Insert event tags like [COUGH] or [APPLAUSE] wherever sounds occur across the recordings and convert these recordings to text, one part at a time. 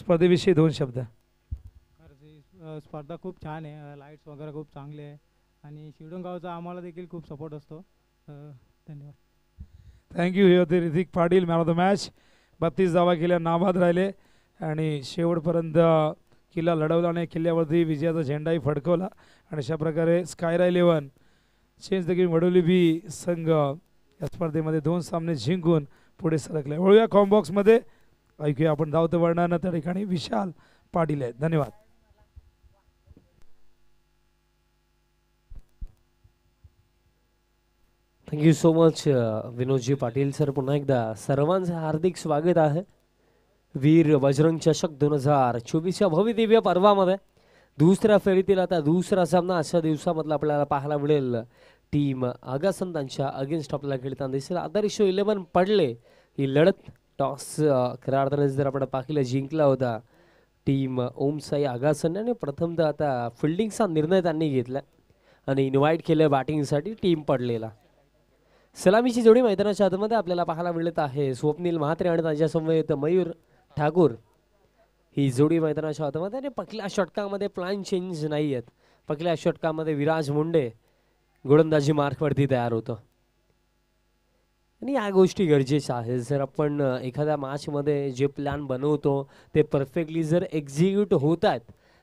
स्पर्धेविषयी दोन शब्द. स्पर्धा खूप छान आहे. लाईट्स वगैरे खूप चांगले आहे. आणि शिवडोंगावचा आम्हाला देखील खूप सपोर्ट असतो. धन्यवाद. थँक्यू हे होते Patil man of the match बत्तीस धावा केल्या नाबाद राहिले. आणि शेवटपर्यंत किल्ला लढवला आणि किल्ल्यावरती विजयाचा झेंडाही फडकवला. आणि अशा प्रकारे स्कायरा इलेव्हन चेंज देखील वडोली बी संघ या स्पर्धेमध्ये दोन सामने जिंकून पुढे सरकले. वळूया कॉम्बॉक्समध्ये ऐकूया आपण धावतं वर्णन त्या ठिकाणी विशाल पाटील आहेत. धन्यवाद. थँक्यू सो मच विनोदजी पाटील सर पुन्हा एकदा सर्वांचं हार्दिक स्वागत आहे. वीर बजरंग चषक दोन हजार चोवीसच्या भव्य दिव्य पर्वामध्ये दुसऱ्या फेरीतील आता दुसरा सामना अशा दिवसामधला आपल्याला पाहायला मिळेल. टीम आगासंतांच्या अगेन्स्ट आपल्याला खेळताना दिसेल. आदर्श इलेव्हन पडले. ही लढत टॉस खऱ्या अर्थाने जर आपण पाहिलं जिंकला होता टीम ओम साई आगासन आणि प्रथमतः आता फिल्डिंगचा निर्णय त्यांनी घेतला आणि इन्व्हाइट केलं बॅटिंगसाठी टीम पडलेला सलामीची जोडी मैदानाच्या आतमध्ये आपल्याला पाहायला मिळत आहे स्वप्नील म्हात्रे आणि त्यांच्यासमवेत मयूर ठाकूर ही जोडी मैदानाच्या आतमध्ये आणि पहिल्या षटकामध्ये प्लॅन चेंज नाही आहेत पहिल्या षटकामध्ये विराज मुंडे गोलंदाजी मार्कवरती तयार होतं आणि या गोष्टी गरजेच्या आहेत. जर आपण एखाद्या मॅचमध्ये जे प्लॅन बनवतो ते परफेक्टली जर एक्झिक्यूट होत आहेत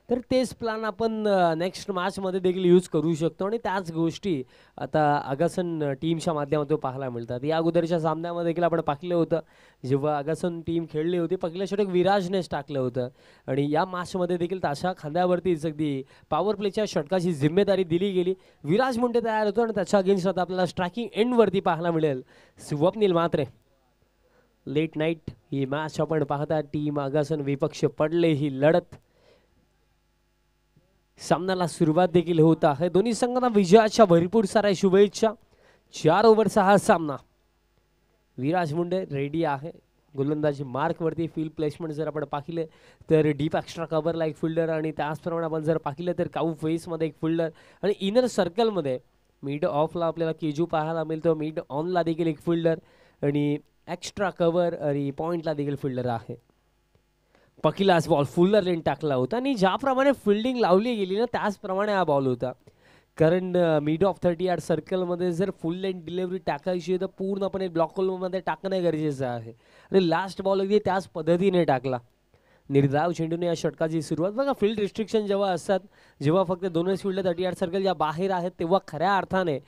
तर तेच प्लॅन आपण नेक्स्ट मॅचमध्ये देखील यूज करू शकतो. आणि त्याच गोष्टी आता अगासन टीमच्या माध्यमातून पाहायला मिळतात. या अगोदरच्या सामन्यामध्ये देखील आपण पाहिलं होतं. जेव्हा अगासन टीम खेळली होती पहिल्या षटक विराजनेच टाकलं होतं. आणि या मॅचमध्ये देखील ताशा खांद्यावरतीच अगदी पॉवर प्लेच्या षटकाची जिम्मेदारी दिली गेली. विराज मुंडे तयार होतो आणि त्याच्या अगेन्स्ट आता आपल्याला स्ट्रायकिंग एंडवरती पाहायला मिळेल. स्वप्नील मात्रे लेट नाईट ही मॅच आपण पाहता. टीम आगासन विपक्ष पडले ही लढत. सामन्याला सुरुवात देखील होत आहे. दोन्ही संघांना विजयाच्या भरपूर साऱ्या शुभेच्छा. चार ओव्हरचा हा सामना. विराज मुंडे रेडी आहे. गोलंदाजी मार्कवरती फील्ड प्लेसमेंट जर आपण पाहिले तर डीप एक्स्ट्रा कव्हरला एक फिल्डर आणि त्याचप्रमाणे आपण जर पाहिलं तर काऊ फेसमध्ये एक फिल्डर आणि इनर सर्कलमध्ये मिड ऑफला आपल्याला केजू पाहायला मिळतो. मिड ऑनला देखील एक फिल्डर आणि एक्स्ट्रा कवर आणि पॉईंटला देखील फिल्डर आहे. पकिलास बॉल फुल्लर लेन टाकला होता आणि ज्याप्रमाणे फिल्डिंग लावली गेली ना त्याचप्रमाणे हा बॉल होता. कारण मिड ऑफ थर्टी यार्ड सर्कलमध्ये जर फुल लेन डिलेवरी टाकायची आहे तर पूर्णपणे ब्लॉक होलमध्ये टाकणं गरजेचं आहे. आणि लास्ट बॉल अगदी त्याच पद्धतीने टाकला. निर्धाव चेंडूने या षटकाची सुरुवात. बघा फील्ड रिस्ट्रिक्शन जेव्हा असतात जेव्हा फक्त दोनच फील्ड थर्टी यार्ड सर्कल ज्या बाहेर आहेत तेव्हा खऱ्या अर्थाने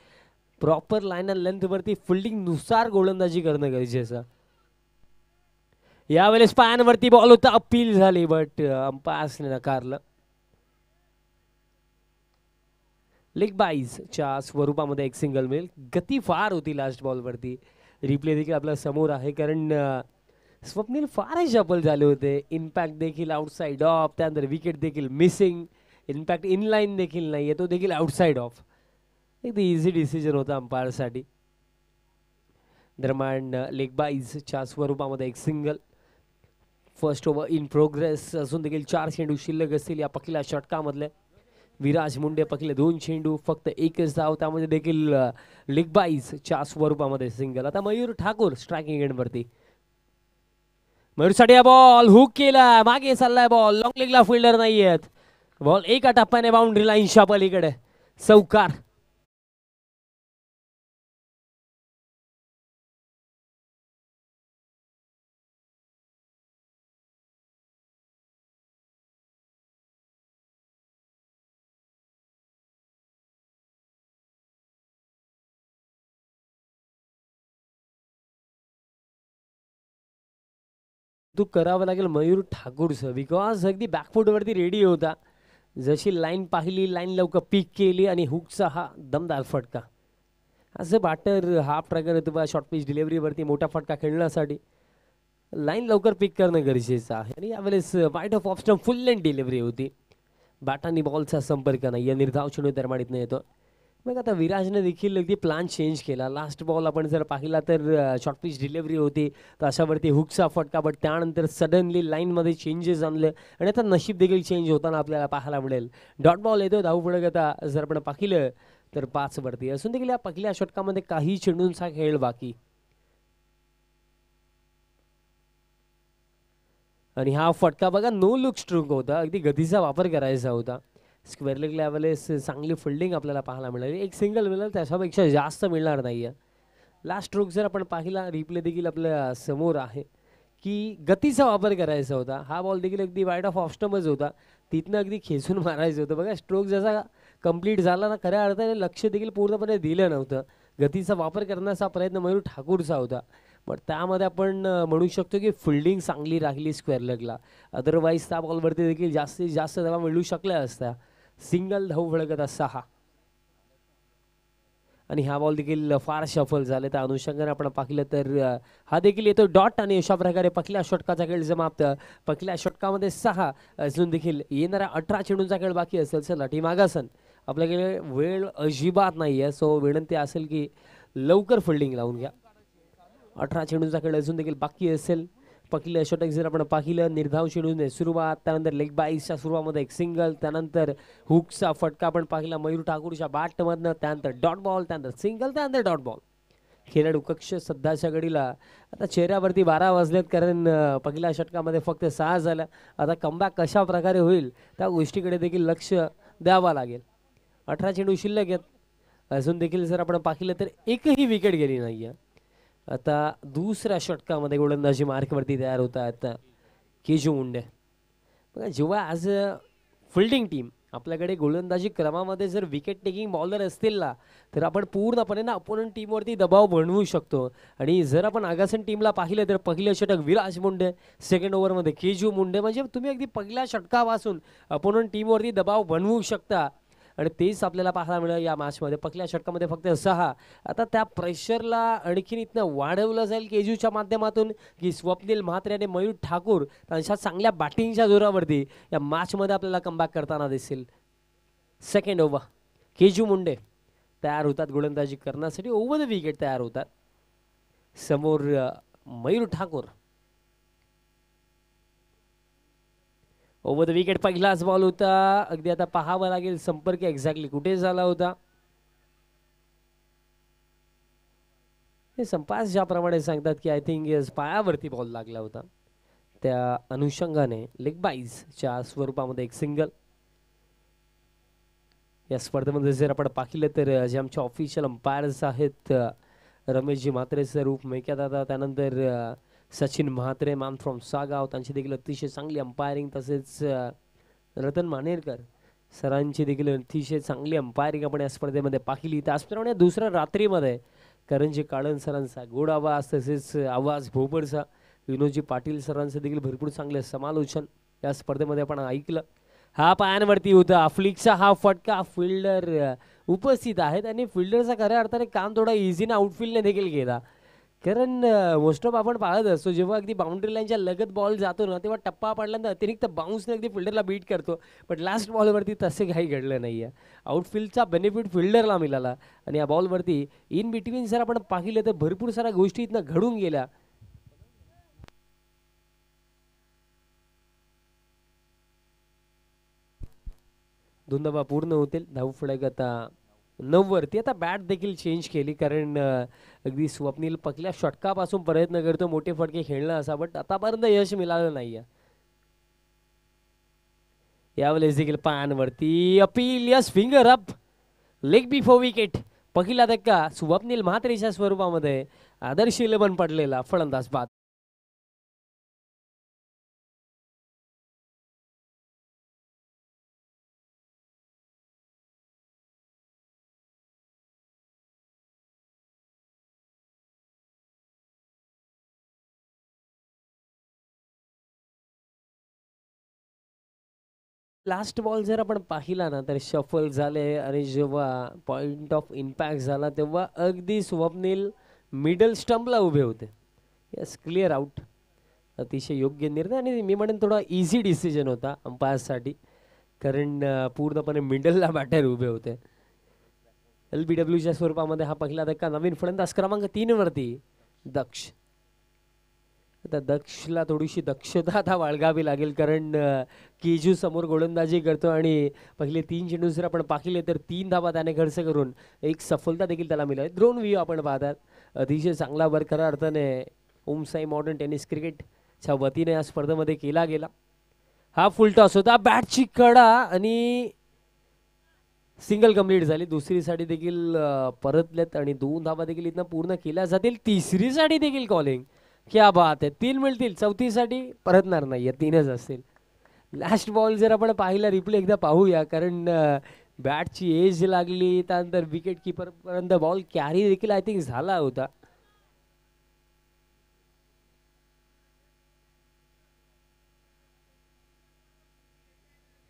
प्रॉपर लाईन अँड लेंथवरती फिल्डिंगनुसार गोलंदाजी करणं गरजेचं. यावेळेस पायांवरती बॉल होता. अपील झाली बट अंपायर्सने नकारलं. लेग बाईजच्या स्वरूपामध्ये एक सिंगल मिळेल. गती फार होती लास्ट बॉलवरती रिप्ले देखील आपल्यासमोर आहे कारण स्वप्नील फारच जपल झाले होते. इम्पॅक्ट देखील आउटसाईड ऑफ त्यानंतर विकेट देखील मिसिंग इम्पॅक्ट इनलाईन देखील नाही आहे तो देखील आउटसाईड ऑफ एकदम इझी डिसिजन होता अंपायरसाठी. दरम्यान लेग बाईजच्या स्वरूपामध्ये एक single first over in progress. असून देखील चार चेंडू शिल्लक असतील या पकिल्या षटकामधले. विराज मुंडे पकिले दोन चेंडू फक्त एकच धाव. त्यामध्ये देखील लेग चार स्वरूपामध्ये सिंगल आता मयूर ठाकूर स्ट्रायकिंग एंडवरती मयूरसाठी बॉल हुक केला मागे चाललाय बॉल लॉंग लेगला फिल्डर नाही आहेत बॉल एका टप्प्याने बाउंड्री लाईनच्या पलीकडे चौकार तू करावं लागेल मयूर ठाकूरचं. बिकॉज अगदी बॅकफुटवरती रेडी होता. जशी लाईन पाहिली लाईन लवकर पिक केली आणि हुकचा हा दमदार फटका. असं बॅटर हाफ ट्रॅकर किंवा शॉर्ट पिच डिलेवरीवरती मोठा फटका खेळण्यासाठी. लाईन लवकर पिक करणं गरजेचं आहे. आणि यावेळेस wide off option full length delivery होती. बॅटांनी बॉलचा संपर्क नाही. या निर्धाव चेंडू दरमाडीत येतो. मग आता विराजने देखील अगदी प्लान चेंज केला. लास्ट बॉल आपण जर पाहिला तर शॉर्ट पिच डिलेवरी होती. तर अशावरती हुकचा फटका बट त्यानंतर सडनली लाईनमध्ये चेंजेस आणले. आणि आता नशीब देखील चेंज होताना आपल्याला पाहायला मिळेल. डॉट बॉल येतो धावू पुढे आता जर आपण पाहिलं तर पाच वरती. असून देखील या पहिल्या षटकामध्ये काही चेंडूंचा खेळ बाकी. आणि हा फटका बघा नो लुक स्ट्रोक होता. अगदी गतीचा वापर करायचा होता. स्क्वेअर लेग लेवलेस चांगली फिल्डिंग आपल्याला पाहायला मिळाली. एक सिंगल मिळेल त्याच्यापेक्षा जास्त मिळणार नाही आहे लास्ट स्ट्रोक जर आपण पाहिला रिप्ले देखील आपल्यासमोर आहे की गतीचा वापर करायचा होता. हा बॉल देखील अगदी वाईट ऑफ ऑप्शनच होता. तिथनं अगदी खेचून [LAUGHS] मारायचं होतं. बघा स्ट्रोक जसा कंप्लीट झाला ना खऱ्या अर्थाने लक्ष देखील पूर्णपणे दिलं नव्हतं. गतीचा वापर करण्याचा प्रयत्न मयूर ठाकूरचा होता. बट त्यामध्ये आपण म्हणू शकतो की फिल्डिंग चांगली राहिली स्क्वेअर लेगला अदरवाईज त्या बॉलवरती देखील जास्तीत जास्त धावा मिळू शकल्या असत्या. सिंगल धाव फळकत असा हा आणि हा बॉल देखील फार सफल झाले. त्या अनुषंगाने आपण पाहिलं तर हा देखील येतो डॉट आणि अशा प्रकारे पहिल्या षटकाचा खेळ समाप्त. पहिल्या षटकामध्ये सहा. अजून देखील येणाऱ्या अठरा चेंडूंचा खेळ बाकी असेल. चला टीम आगासन. आपल्याकडे वेळ अजिबात नाही आहे. सो विनंती असेल की लवकर फिल्डिंग लावून घ्या. अठरा चेंडूंचा खेळ अजून देखील बाकी असेल. पहिल्या षटक जर आपण पाहिलं. निर्धाव शेडूने सुरुवात त्यानंतर लेग बाईसच्या सुरुवामध्ये एक सिंगल त्यानंतर हुकचा फटका आपण पाहिला मयूर ठाकूरच्या बॅटमधनं त्यानंतर डॉट बॉल त्यानंतर सिंगल त्यानंतर डॉट बॉल खेळाडू कक्ष सध्याच्या घडीला आता चेहऱ्यावरती बारा वाजलेत कारण पहिल्या षटकामध्ये फक्त सहा झाल्या आता कमबॅक कशा प्रकारे होईल त्या गोष्टीकडे देखील लक्ष द्यावं लागेल. अठरा चेंडू शिल्लक आहेत. अजून देखील जर आपण पाहिलं तर एकही विकेट गेली नाही आहे आता दुसऱ्या षटकामध्ये गोलंदाजी मार्कवरती तयार होत आहेत केजू मुंडे. बघा जेव्हा ॲज अ फिल्डिंग टीम आपल्याकडे गोलंदाजी क्रमामध्ये जर विकेट टेकिंग बॉलर असतील ना तर आपण पूर्णपणे ना अपोनंट टीमवरती दबाव बनवू शकतो. आणि जर आपण आगासन टीमला पाहिलं तर पहिलं षटक विराज मुंडे सेकंड ओव्हरमध्ये केजू मुंडे. म्हणजे तुम्ही अगदी पहिल्या षटकापासून अपोनंट टीमवरती दबाव बनवू शकता. आणि तेच आपल्याला पाहायला मिळालं या मॅचमध्ये पकल्या षटकामध्ये फक्त सहा. आता त्या प्रेशरला आणखीन इथनं वाढवलं जाईल केजूच्या माध्यमातून की स्वप्नील म्हात्रे आणि मयूर ठाकूर त्यांच्या चांगल्या बॅटिंगच्या जोरावरती या मॅचमध्ये आपल्याला कमबॅक करताना दिसेल. सेकंड ओव्हर केजू मुंडे तयार होतात गोलंदाजी करण्यासाठी. ओव्हर द विकेट तयार होतात. समोर Mayur Thakur. Over the wicket पहिलाच बॉल होता. अगदी आता पाहावं लागेल संपर्क एक्झॅक्टली कुठे झाला होता? हे संपास ज्याप्रमाणे सांगतात की आय थिंक पायावरती बॉल लागला होता. त्या अनुषंगाने लेग बाईजच्या स्वरूपामध्ये एक सिंगल या स्पर्धेमध्ये जर आपण पाहिलं तर जे आमचे ऑफिशियल अंपायर्स आहेत रमेशजी म्हात्रे रूप मेक्या दादा त्यानंतर सचिन म्हात्रे मॅन फ्रॉम सागाव त्यांची देखील अतिशय चांगली अंपायरिंग तसेच रतन मानेरकर सरांची देखील अतिशय चांगली अंपायरिंग आपण या स्पर्धेमध्ये पाहिली. त्याचप्रमाणे दुसऱ्या रात्रीमध्ये करंजी काळन सरांचा गोड आवाज तसेच आवाज भोबडचा विनोदजी पाटील सरांचं देखील भरपूर चांगलं समालोचन या स्पर्धेमध्ये आपण ऐकलं. हा पायांवरती होता. फ्लिकचा हा फटका फिल्डर उपस्थित आहेत आणि फिल्डरचा खऱ्या अर्थाने काम थोडा इझीने आउटफिल्डने देखील केला कारण मोस्ट ऑफ आपण पाहत असतो जेव्हा अगदी बाउंड्री लाईनच्या लगत बॉल जातो ना तेव्हा टप्पा पडल्यानंतर अतिरिक्त बाउन्सने अगदी फिल्डरला बीट करतो. पण लास्ट बॉलवरती तसे काही घडलं नाही आहे आउटफील्डचा बेनिफिट फिल्डरला मिळाला. आणि या बॉलवरती इन बिटवीन जर आपण पाहिलं तर भरपूर साऱ्या गोष्टी इथनं घडून गेल्या. दोन धावा पूर्ण होतील. धाव फलक आता नव्वरती आता बॅट देखील चेंज केली कारण अगदी स्वप्नील पकल्या षटकापासून प्रयत्न करतो मोठे फटके खेळणं असा बट आतापर्यंत यश मिळालं नाही यावेळेस देखील पायांवरती appeal yes finger up leg before wicket पकिला धक्का स्वप्नील म्हात्रेच्या स्वरूपामध्ये आदर्श इलेव्हन पडलेला फलंदाज बाद. लास्ट बॉल जर आपण पाहिला ना तर शफल झाले आणि जेव्हा पॉईंट ऑफ इम्पॅक्ट झाला तेव्हा अगदी स्वप्नील मिडल स्टंपला उभे होते. यस क्लिअर आउट अतिशय योग्य निर्णय आणि मी म्हणेन थोडा इझी डिसिजन होता अंपायरसाठी कारण पूर्णपणे मिडलला बॅटर उभे होते. एल बी डब्ल्यूच्या स्वरूपामध्ये हा पहिला धक्का नवीन फलंदाज क्रमांक तीनवरती दक्ष. आता दक्षला थोडीशी दक्षता आता बाळगावी लागेल कारण केजू समोर गोलंदाजी करतो आणि पहिले तीन चेंडू जर आपण पाहिले तर तीन धावा त्याने खर्च करून एक सफलता देखील त्याला मिळाली. द्रोण व्ह्यू आपण पाहतात. अतिशय चांगला वर खऱ्या अर्थाने ओम साई मॉडर्न टेनिस क्रिकेटच्या वतीने या स्पर्धेमध्ये केला गेला. हा फुल टॉस होता. बॅटची कडा आणि सिंगल कंप्लीट झाली. दुसरी साडी देखील परतल्यात आणि दोन धाबा देखील इथनं पूर्ण केल्या जातील. तिसरी साडी देखील कॉलिंग क्या बात आहे तीन मिळतील चौथीसाठी परतणार नाही तीनच असतील. लास्ट बॉल जर आपण पाहिला रिप्ले एकदा पाहूया कारण बॅटची एज लागली त्यानंतर विकेट कीपरपर्यंत बॉल कॅरी देखील आय थिंक झाला होता.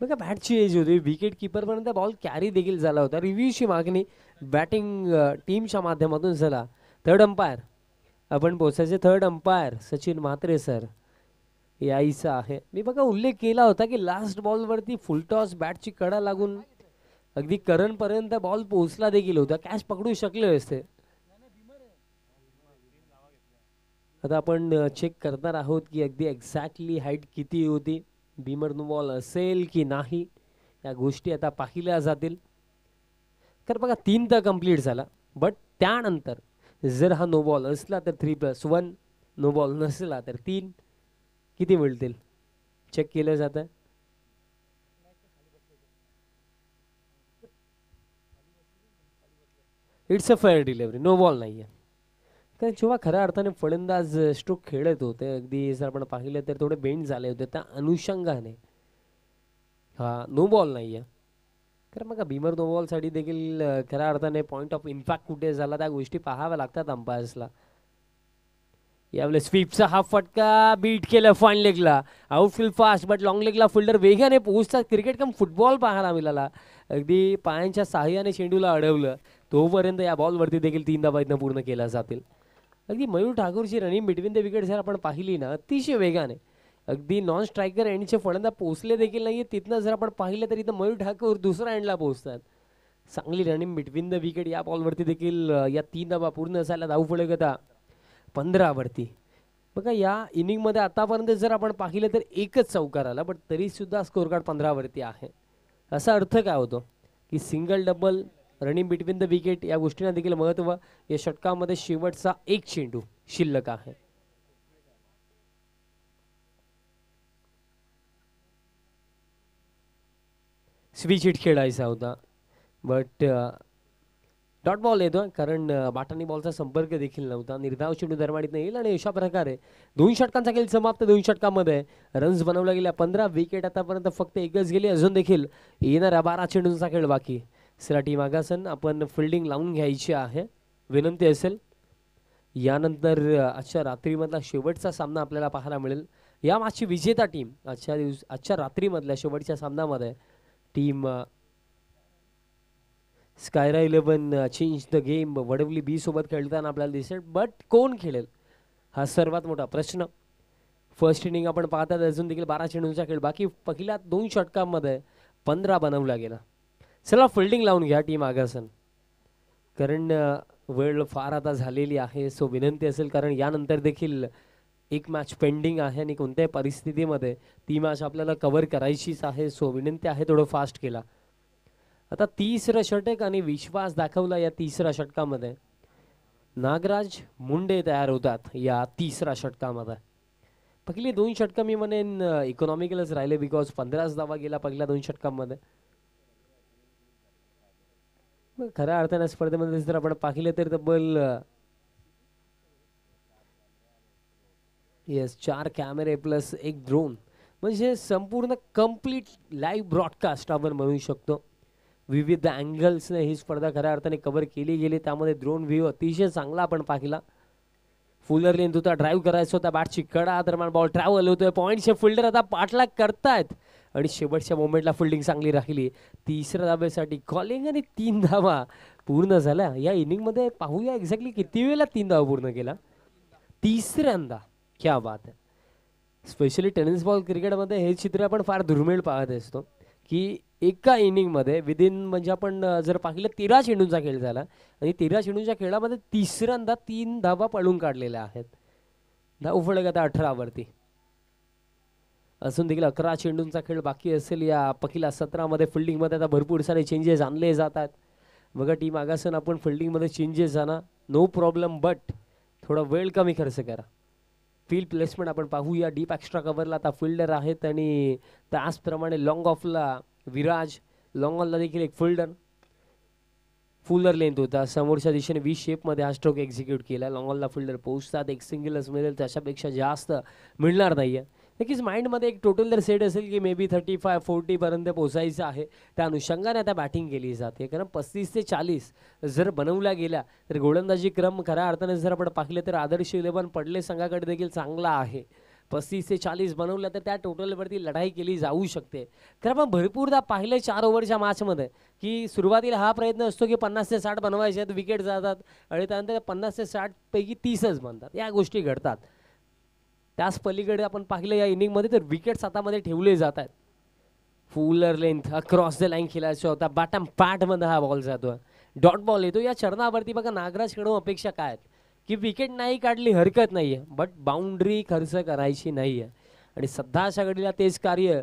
बघा बॅटची एज होती विकेट किपरपर्यंत बॉल कॅरी देखील झाला होता. रिव्ह्यूची मागणी बॅटिंग टीमच्या माध्यमातून झाला. थर्ड अंपायर आपण पोचायचे third umpire Sachin Mhatre sir यायचा आहे. मी बघा उल्लेख केला होता की लास्ट बॉलवरती फुलटॉस बॅटची कडा लागून अगदी करणपर्यंत बॉल पोहोचला देखील होता. कॅच पकडू शकले असते आता आपण चेक करणार आहोत की अगदी एक्झॅक्टली हाईट किती होती. बीमर नो बॉल असेल की नाही या गोष्टी आता पाहिल्या जातील. तर बघा तीन तर कंप्लीट झाला. बट त्यानंतर जर हा नो बॉल असला तर three plus one no ball नसला तर तीन. किती मिळतील? चेक केलं जातं. It's a fair delivery no ball नाही आहे कारण जेव्हा खऱ्या अर्थाने फलंदाज स्ट्रोक खेळत होते. अगदी जर आपण पाहिलं तर थोडे बेंड झाले होते. त्या अनुषंगाने. हा नो बॉल नाही आहे खरं मग भीमर नो बॉलसाठी देखील खऱ्या अर्थाने पॉईंट ऑफ इम्पॅक्ट कुठे झाला त्या गोष्टी पाहाव्या लागतात अंपायर्सला यावेळेस स्वीपचा हा फटका बीट केलं फाईन लेगला आउटफील्ड फास्ट बट लॉंग लेगला फिल्डर वेगाने पोहोचतात. क्रिकेट कम फुटबॉल पाहायला मिळाला. अगदी पायांच्या सहाय्याने चेंडूला अडवलं. तोपर्यंत या बॉलवरती देखील तीन धाबा इथनं पूर्ण केल्या जातील. अगदी मयूर ठाकूरची रनिंग बिटवीन द विकेट जर आपण पाहिली ना अतिशय वेगाने. अगदी नॉन स्ट्रायकर एंडचे फलंदा पोहोचले देखील नाही तिथनं जर आपण पाहिलं तर इथं मयूर ठाकूर दुसऱ्या एंडला पोहोचतात. चांगली रनिंग बिटवीन द विकेट या बॉलवरती देखील या तीन धाबा पूर्ण असायला धाव फलक आता पंधरावरती बघा या इनिंगमध्ये आतापर्यंत जर आपण पाहिलं तर एकच चौकार आला बट तरीसुद्धा स्कोअर कार्ड पंधरावरती आहे. असा अर्थ काय होतो? की single double running between the wicket या गोष्टींना देखील महत्त्व या षटकामध्ये शेवटचा एक चेंडू शिल्लक आहे. स्विच हिट खेळायचा होता. बट डॉट बॉल येतो कारण uh, अ, बाटानी बॉलचा संपर्क देखील नव्हता. निर्धाव चेंडू दरवाडीत येईल आणि अशा प्रकारे दोन षटकांचा खेळ समाप्त दोन षटकांमध्ये. रन्स बनवल्या गेल्या पंधरा विकेट आतापर्यंत फक्त एकच गेली अजून देखील येणाऱ्या बारा चेंडूंचा खेळ बाकी. सरा टीम आगासन आपण फिल्डिंग लावून घ्यायची आहे. विनंती असेल. यानंतर uh, आजच्या रात्रीमधला शेवटचा सामना आपल्याला पाहायला मिळेल. या मागची विजेता टीम आजच्या दिवस आजच्या रात्रीमधल्या शेवटच्या सामन्यामध्ये team स्कायरा eleven change the game Vadavali B सोबत खेळताना आपल्याला दिसेल. बट कोण खेळेल? हा सर्वात मोठा प्रश्न. फर्स्ट इनिंग आपण पाहतात अजून देखील बारा चेंडूंचा खेळ. बाकी पहिल्या दोन षटकांमध्ये पंधरा बनवला गेला. चला फिल्डिंग लावून घ्या टीम आगासन. कारण uh, वेळ फार आता झालेली आहे सो विनंती असेल. कारण यानंतर देखील एक मॅच पेंडिंग आहे आणि कोणत्याही परिस्थितीमध्ये ती मॅच आपल्याला कव्हर करायचीच आहे. सो विनंती आहे थोडं फास्ट केला. आता तिसरं षटक आणि विश्वास दाखवला या तिसऱ्या षटकामध्ये. नागराज मुंडे तयार होतात या तिसऱ्या षटकामध्ये. पहिली दोन षटकं मी म्हणेन इकॉनॉमिकलच राहिले बिकॉज पंधराच धावा गेला पहिल्या दोन षटकांमध्ये. खऱ्या अर्थाने स्पर्धेमध्ये जर आपण पाहिलं तर तब्बल येस चार कॅमेरे प्लस एक ड्रोन म्हणजे संपूर्ण कंप्लीट लाईव्ह ब्रॉडकास्ट आपण म्हणू शकतो. विविध अँगल्सने ही स्पर्धा खऱ्या अर्थाने कव्हर केली गेली. त्यामध्ये ड्रोन व्ह्यू अतिशय चांगला आपण पाहिला. फुलर लेन होता ड्राईव्ह करायचा होता. बॅटची कडा दरम्यान बॉल ट्रॅव्हल होतोय. पॉईंटचे फिल्डर आता पाठलाग करतायत. आणि शेवटच्या मोमेंटला फिल्डिंग चांगली राहिली. तिसऱ्या धाब्यासाठी कॉलिंग आणि तीन धावा पूर्ण झाल्या. या इनिंगमध्ये पाहूया एक्झॅक्टली किती वेळेला तीन धावा पूर्ण केला तिसऱ्यांदा क्या बात आहे स्पेशली टेनिस बॉल क्रिकेटमध्ये हे चित्र आपण फार दुर्मिळ पाहत असतो की एका इनिंगमध्ये विदिन म्हणजे आपण जर पाहिलं तेरा चेंडूंचा खेळ झाला आणि तेरा चेंडूंच्या खेळामध्ये तिसऱ्यांदा तीन धावा पळून काढलेल्या आहेत. धाव फलक आता अठरावरती? अजून देखील अकरा चेंडूंचा खेळ बाकी असेल या पहिल्या सतरामध्ये फिल्डिंगमध्ये आता भरपूर सारे चेंजेस आणले जातात बघा टीम आगासन आपण फिल्डिंगमध्ये चेंजेस आणा. नो प्रॉब्लेम बट थोडा वेळ कमी खर्च करा. फील्ड प्लेसमेंट आपण पाहूया. डीप एक्स्ट्रा कव्हरला आता फिल्डर आहेत आणि त्याचप्रमाणे लॉंग ऑफला विराज. लॉंग ऑनला देखील एक फिल्डर फुलर लेंथ होता. समोरच्या दिशेने वी शेपमध्ये हा स्ट्रोक एक्झिक्यूट केला. लॉंग ऑनला फिल्डर पोहोचतात. एक सिंगलच मिळेल. त्याच्यापेक्षा जास्त मिळणार नाही आहे नक्कीच माइंडमध्ये एक टोटल जर सेट असेल की मे बी थर्टी फाय फोर्टीपर्यंत पोचायचं आहे. त्या अनुषंगाने आता बॅटिंग केली जाते. कारण पस्तीस ते चाळीस जर बनवल्या गेल्या तर गोलंदाजी क्रम खऱ्या अर्थाने जर आपण पाहिले तर आदर्श इलेव्हन पडले संघाकडे देखील चांगला आहे. पस्तीस ते चाळीस बनवल्या तर त्या टोटलवरती लढाई केली जाऊ शकते. तर आपण भरपूरदा पाहिलं चार ओव्हरच्या मॅचमध्ये की सुरुवातीला हा प्रयत्न असतो की पन्नास ते साठ बनवायचे आहेत विकेट जातात आणि त्यानंतर पन्नास ते साठपैकी तीसच बनतात. या गोष्टी घडतात. त्याच पलीकडे आपण पाहिलं या इनिंगमध्ये तर विकेट्स हातामध्ये ठेवले जात आहेत fuller length across the line खेळायचा होता. बॅटम पॅटमध्ये हा बॉल जातो. डॉट बॉल येतो. या चरणावरती बघा नागराजकडून अपेक्षा काय आहेत? की विकेट नाही काढली हरकत नाही आहे बट बाउंड्री खर्च करायची नाही आहे आणि सध्याच्या घडीला तेच कार्य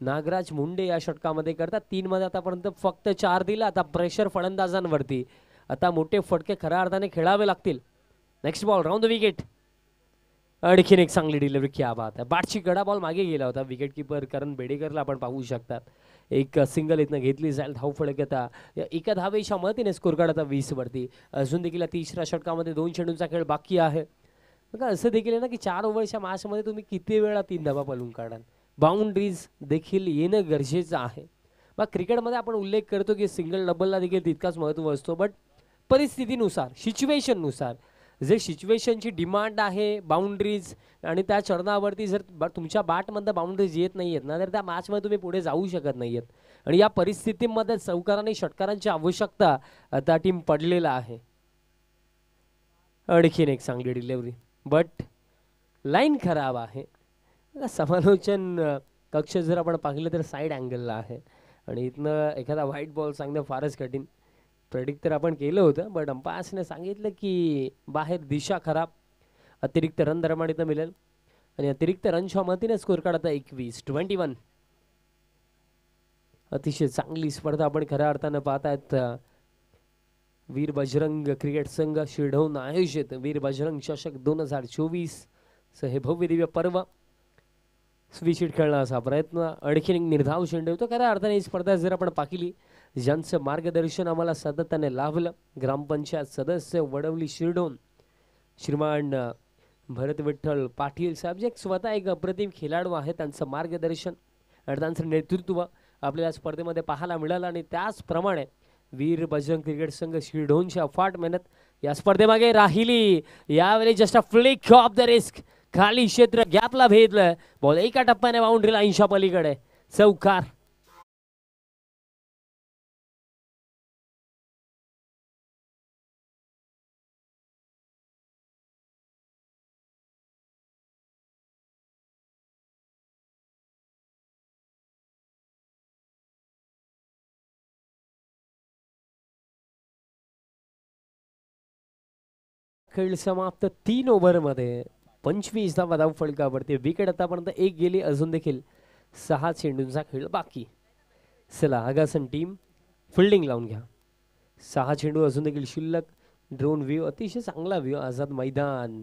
नागराज मुंडे या षटकामध्ये करतात. तीनमध्ये आतापर्यंत फक्त चार दिला. आता प्रेशर फलंदाजांवरती. आता मोठे फटके खऱ्या अर्थाने खेळावे लागतील. Next ball round the wicket आणखीन एक चांगली डिलिव्हरी क्या बात आहे बाटची गडा बॉल मागे गेला होता विकेटकीपर करण बेडेकरला आपण पाहू शकतात. एक सिंगल इथनं घेतली जाईल धाव फळक आता एका धावेच्या मदतीने स्कोर काढता वीस अजून देखील तिसऱ्या षटकामध्ये दोन चेंडूंचा खेळ बाकी आहे. बघा असं देखील आहे ना की चार ओव्हरच्या मॅचमध्ये तुम्ही किती वेळा तीन धावा पलून काढाल? बाउंड्रीज देखील येणं गरजेचं आहे. मग क्रिकेटमध्ये आपण उल्लेख करतो की सिंगल डबलला देखील तितकाच महत्त्व असतो. बट परिस्थितीनुसार सिच्युएशननुसार जे सिच्युएशनची डिमांड आहे बाउंड्रीज आणि त्या चरणावरती जर बा- तुमच्या बॅटमधनं बाउंड्रीज येत नाही आहेत ना तर त्या मॅचमध्ये तुम्ही पुढे जाऊ शकत नाही आहेत आणि या परिस्थितीमध्ये चौकारांनी षटकारांची आवश्यकता त्या टीम पडलेला आहे. आणखीन एक चांगली डिलेवरी बट लाईन खराब आहे. समालोचन कक्ष जर आपण पाहिलं तर साईड अँगलला आहे. आणि इथनं एखादा व्हाईट बॉल सांगणं फारच कठीण. प्रेडिक्ट तर आपण केलं होतं बट अंपायर्सने सांगितलं की बाहेर दिशा खराब. अतिरिक्त रन दरम्यान मिळेल. आणि अतिरिक्त रनच्या मतीने स्कोर काढता एकवीस ट्वेंटी वन अतिशय चांगली स्पर्धा आपण खऱ्या अर्थानं पाहतायत. आहेत वीर बजरंग क्रिकेट संघ शिढवून आयोजित. वीर बजरंग चषक दोन हजार चोवीस हे भव्य दिव्य पर्व. स्विशीट खेळण्याचा प्रयत्न. आणखीन एक निर्धाव शेंडवतो खऱ्या अर्थाने ही स्पर्धा जर आपण पाहिली ज्यांचं मार्गदर्शन आम्हाला सातत्याने लाभलं ग्रामपंचायत सदस्य वडवली शिरडोन. श्रीमान भरत विठ्ठल पाटील साहेब जे स्वतः एक अप्रतिम खेळाडू आहे त्यांचं मार्गदर्शन आणि त्यांचं नेतृत्व आपल्याला स्पर्धेमध्ये पाहायला मिळालं आणि त्याचप्रमाणे वीर बजरंग क्रिकेट संघ शिरढोनची अफाट मेहनत या स्पर्धेमागे राहिली. यावेळी just a flick off the risk खाली क्षेत्र गॅपला भेदलं. बॉल एका टप्प्याने बाउंड्रीला लाईनच्या पलीकडे चौकार. खेळ समाप्त तीन ओव्हरमध्ये पंचवीस धावा धाव फलकावरती विकेट आतापर्यंत एक गेली अजून देखील सहा चेंडूंचा खेळ बाकी. चला आगासन टीम फिल्डिंग लावून घ्या. सहा चेंडू अजून देखील शिल्लक. ड्रोन व्ह्यू अतिशय चांगला व्ह्यू आझाद मैदान.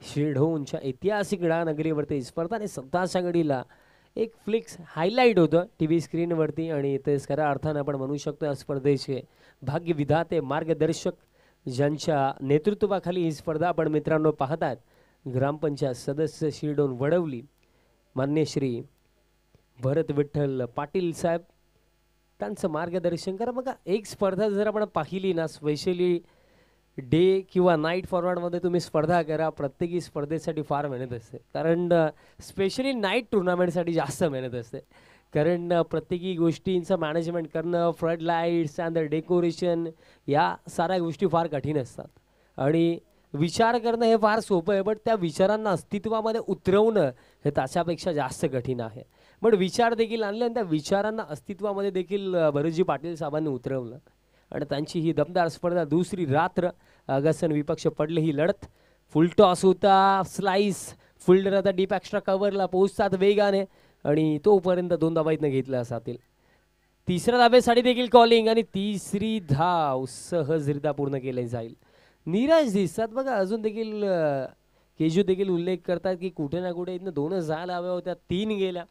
शिरढोनच्या ऐतिहासिक नगरीवरती स्पर्धा आणि सध्याच्या घडीला एक फ्लिक्स हायलाईट होतं टी व्ही स्क्रीनवरती आणि तेच खऱ्या अर्थानं आपण म्हणू शकतो या स्पर्धेचे भाग्यविधाते मार्गदर्शक ज्यांच्या नेतृत्वाखाली ही स्पर्धा आपण मित्रांनो पाहतात ग्रामपंचायत सदस्य शिरडोन वडवली. मान्य श्री भरत विठ्ठल पाटील साहेब त्यांचं मार्गदर्शन करा. बघा एक स्पर्धा जर आपण पाहिली ना स्पेशली डे किंवा नाईट फॉरवर्डमध्ये तुम्ही स्पर्धा करा प्रत्येकी स्पर्धेसाठी फार मेहनत असते. कारण स्पेशली नाईट टुर्नामेंटसाठी जास्त मेहनत असते. कारण प्रत्येकी गोष्टींचं मॅनेजमेंट करणं flood lights and the decoration या साऱ्या गोष्टी फार कठीण असतात. आणि विचार करणं हे फार सोपं आहे बट त्या विचारांना अस्तित्वामध्ये उतरवणं हे त्याच्यापेक्षा जास्त कठीण आहे. बट विचार देखील आणले आणि त्या विचारांना अस्तित्वामध्ये देखील भरतजी पाटील साहेबांनी उतरवलं. आणि त्यांची ही दमदार स्पर्धा दुसरी रात्र अगसन विपक्ष पडले ही लढत. फुल टॉस होता स्लाईस फिल्डर आता डीप एक्स्ट्रा कव्हरला पोहोचतात वेगाने. आणि तोपर्यंत दोन धावा घेतला घेतल्या तिसऱ्या धाब्यासाठी देखील कॉलिंग आणि तिसरी धाव सहजरित्या पूर्ण केली जाईल. निराश दिसतात बघा अजून देखील केजू देखील उल्लेख करतात की कुठे ना कुठे इथनं दोनच जायला हव्या होत्या तीन गेल्या.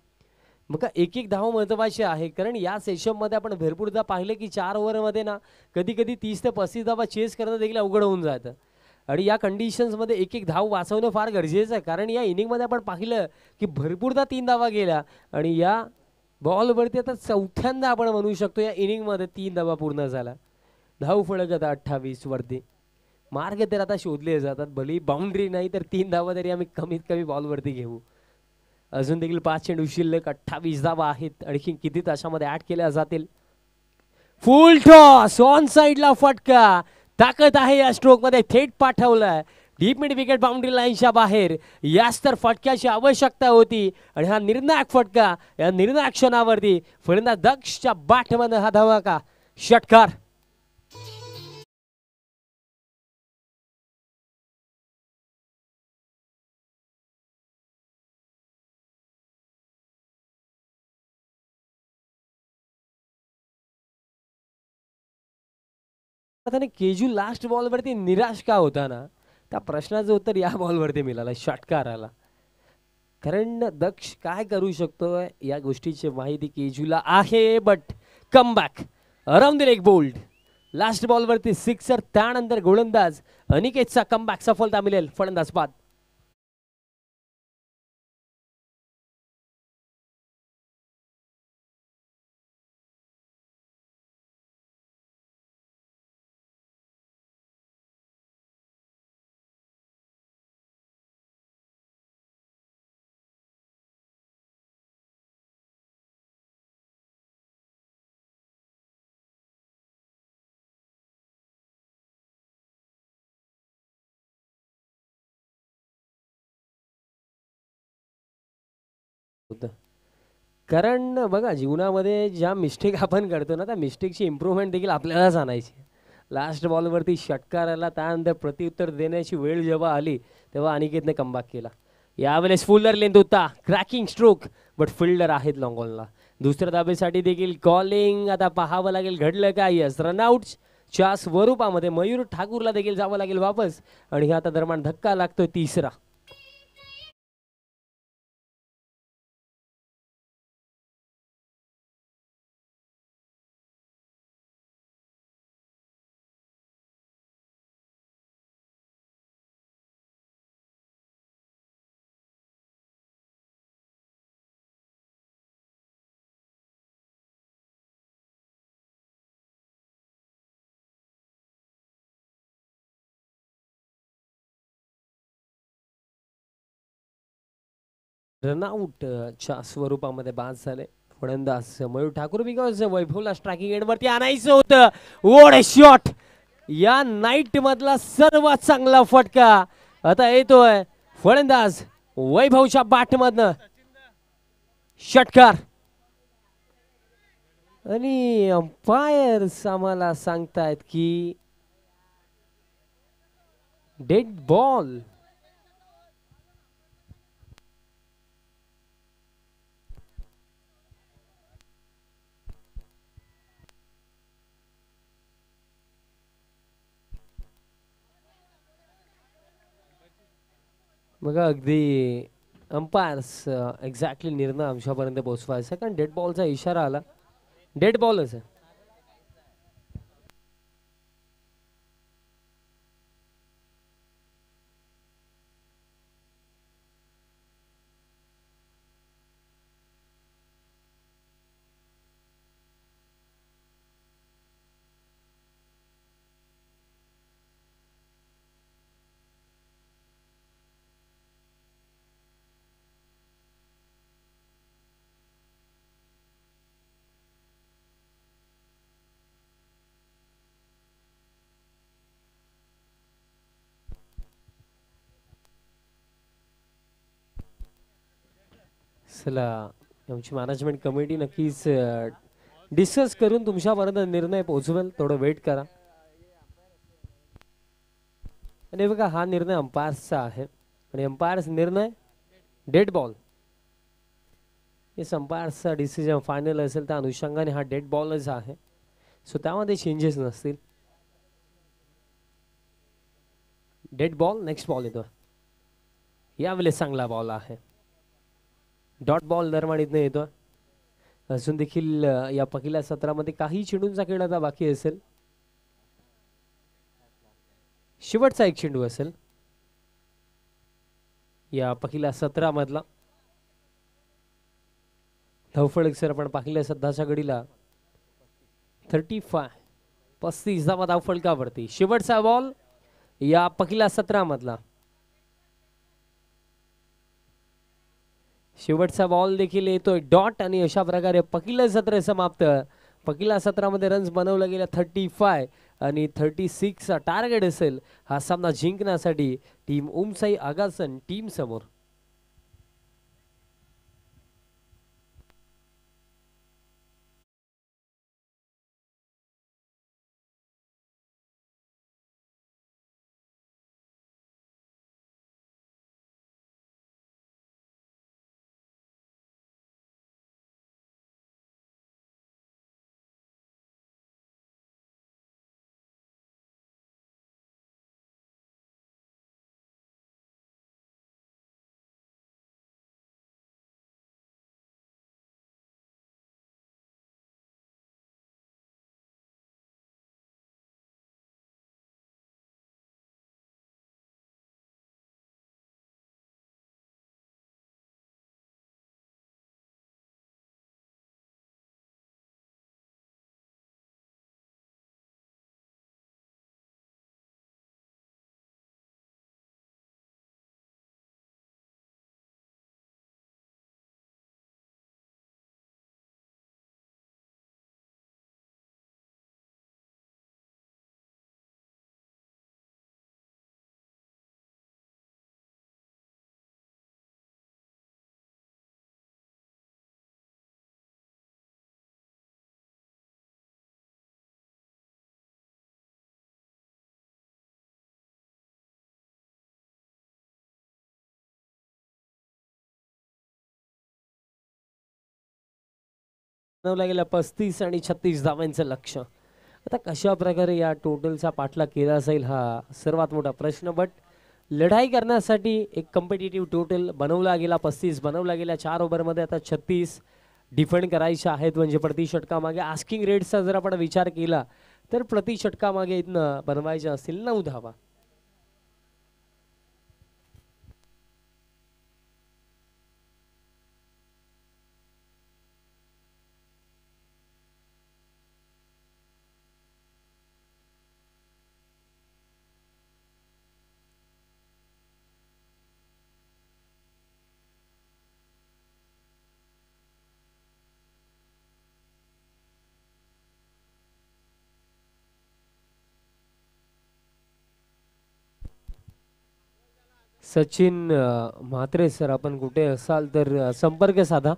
मग का एक एक धाव महत्त्वाची आहे कारण या सेशनमध्ये आपण भरपूरदा पाहिलं की चार ओव्हरमध्ये ना कधी कधी तीस ते पस्तीस धावा चेस करणं देखील अवघड होऊन जातं. आणि या कंडिशन्समध्ये एक एक धाव वाचवणं फार गरजेचं आहे. कारण या इनिंगमध्ये आपण पाहिलं की भरपूरदा तीन धावा गेल्या आणि या बॉलवरती आता चौथ्यांदा आपण म्हणू शकतो या इनिंगमध्ये तीन धावा पूर्ण झाला धाव फळक आता अठ्ठावीसवरती मार्ग तर आता शोधले जातात भली बाउंड्री नाही तर तीन धावा तरी आम्ही कमीत कमी बॉलवरती घेऊ. अजून देखील पाच चेंडू शिल्लक अठ्ठावीस धावा आहेत. आणखी किती तासामध्ये ॲड केल्या जातील? फुल टॉस ऑन साईडला फटका. ताकद आहे या स्ट्रोकमध्ये थेट पाठवलाय. डीप मिड विकेट बाउंड्री लाईनच्या बाहेर. याच तर फटक्याची आवश्यकता होती. आणि हा निर्णायक फटका या निर्णायक क्षणावरती फलंदाज दक्षच्या बाठमध्ये हा धमाका. षटकार. अर्थाने केजू लास्ट बॉलवरती निराश का होता ना त्या प्रश्नाचं उत्तर या बॉलवरती मिळालं षटकार आला. कारण दक्ष काय करू शकतो या गोष्टीची माहिती केजूला आहे बट कम बॅक अराउंड एक बोल्ड लास्ट बॉलवरती सिक्सर त्यानंतर गोलंदाज अनिकेतचा कमबॅक सफलता मिळेल फलंदाज बाद कारण बघा जीवनामध्ये ज्या मिस्टेक आपण करतो ना त्या मिस्टेकची इम्प्रूव्हमेंट देखील आपल्यालाच आणायची लास्ट बॉलवरती षटकाराला त्यानंतर प्रत्युत्तर देण्याची वेळ जेव्हा आली तेव्हा अनिकेतने कमबॅक केला. यावेळेस फुलर लेंथ होता क्रॅकिंग स्ट्रोक बट फिल्डर आहेत लॉंगॉनला दुसऱ्या दाबेसाठी देखील कॉलिंग आता पाहावं लागेल घडलं काय? यस रनआउट च्या स्वरूपामध्ये मयूर ठाकूरला देखील जावं लागेल वापस. आणि आता दरम्यान धक्का लागतोय तिसरा. रनआउट च्या स्वरूपामध्ये बाद झाले. फलंदाज मयूर ठाकूर बिकॉज वैभवला स्ट्रायकिंग एडवरती आणायचं होतं. ओढ शॉट या नाईट मधला सर्वात चांगला फटका. आता येतोय फलंदाज वैभवच्या बाटमधनं षटकार. आणि अंपायर्स आम्हाला सांगतायत की डेड बॉल बघा अगदी अंपायर्स एक्झॅक्टली निर्णय आमच्यापर्यंत पोहोचवायचा. कारण डेड बॉलचा इशारा आला. डेड बॉलच आहे. चला आमची मॅनेजमेंट कमिटी नक्कीच डिस्कस करून तुमच्यापर्यंत निर्णय पोहोचवेल. थोडं वेट करा. आणि बघा हा निर्णय अंपायर्सचा आहे. आणि अंपायर्स निर्णय डेड बॉल हे अंपायर्सचा डिसिजन फायनल असेल त्या अनुषंगाने हा डेड बॉलच आहे. सो त्यामध्ये चेंजेस नसतील. डेड बॉल नेक्स्ट बॉल येतो यावेळेस चांगला बॉल आहे. डॉट बॉल दरमाडीतनं येतो. अजून देखील या पहिल्या सत्रामध्ये काही चेंडूंचा खेळ आता बाकी असेल. शेवटचा एक चेंडू असेल. या पहिल्या सत्रामधला. धावफळक सर आपण पाहिल्या सध्याच्या घडीला. थर्टी फाय पस्तीस धावा धावफळकावरती. शेवटचा बॉल या पहिल्या सत्रामधला. शेवटचा बॉल देखील येतोय. डॉट आणि अशा प्रकारे पकिला सत्र समाप्त. पकिला सत्रामध्ये रन्स बनवलं गेलं थर्टी फाय आणि थर्टी सिक्सचा टार्गेट असेल हा सामना जिंकण्यासाठी टीम उमसाई आगासन टीम समोर. बनवला गेला पस्तीस आणि छत्तीस धावांचं लक्ष. आता कशा प्रकारे या टोटलचा पाठलाग केला असेल हा सर्वात मोठा प्रश्न बट लढाई करण्यासाठी एक कम्पिटेटिव्ह टोटल बनवला गेला पस्तीस बनवला गेला चार ओव्हरमध्ये आता छत्तीस डिफेंड करायचे आहेत म्हणजे प्रति षटकामागे. आस्किंग रेट्सचा जर आपण विचार केला तर प्रति षटकामागे इथनं बनवायचे असतील नऊ धावा. सचिन म्हात्रे सर आपण कुठे असाल तर संपर्क साधा.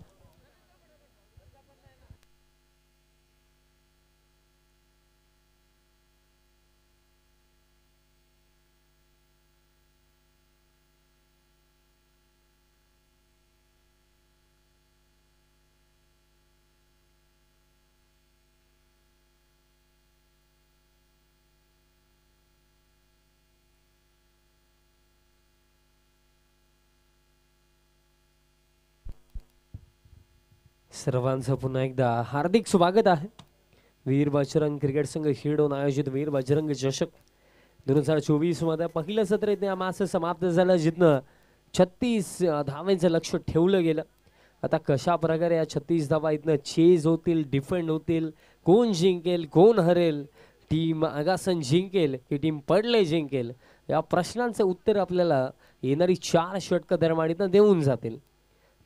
सर्वांचं पुन्हा एकदा हार्दिक स्वागत आहे. वीर बजरंग क्रिकेट संघ हिडोन आयोजित वीर बजरंग चषक. दोन हजार चोवीसमध्ये पहिलं सत्र इथे मास समाप्त झालं जिथनं छत्तीस धावांचं लक्ष ठेवलं गेलं. आता कशा प्रकारे या छत्तीस धावा इथनं चेज होतील डिफेंड होतील कोण जिंकेल कोण हरेल टीम आगासन जिंकेल की टीम पडले जिंकेल या प्रश्नांचं उत्तर आपल्याला येणारी चार षटकं दरम्यान देऊन जातील.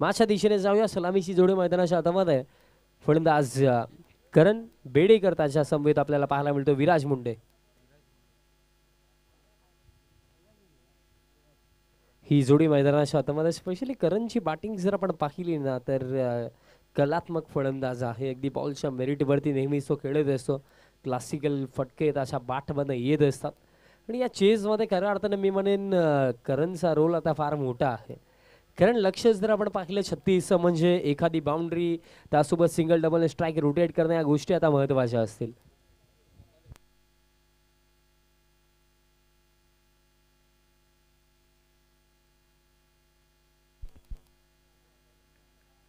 माझ्या दिशेने जाऊया. सलामीची जोडी मैदानाच्या हातामध्ये फलंदाज करण बेडेकर त्याच्या समवेत आपल्याला पाहायला मिळतो. विराज मुंडे. ही जोडी मैदानाच्या हातामध्ये. स्पेशली करणची बॅटिंग जर आपण पाहिली ना तर कलात्मक फलंदाज आहे. अगदी बॉलच्या मेरिटवरती नेहमीच तो खेळत असतो. क्लासिकल फटके अशा बाटमध्ये येत असतात. आणि या चेजमध्ये खऱ्या अर्थानं मी म्हणेन करणचा रोल आता फार मोठा आहे. कारण लक्ष जर आपण पाहिलं छत्तीस म्हणजे एखादी बाउंड्री त्यासोबत सिंगल डबल स्ट्राईक रोटेट करणं या गोष्टी आता महत्त्वाच्या असतील.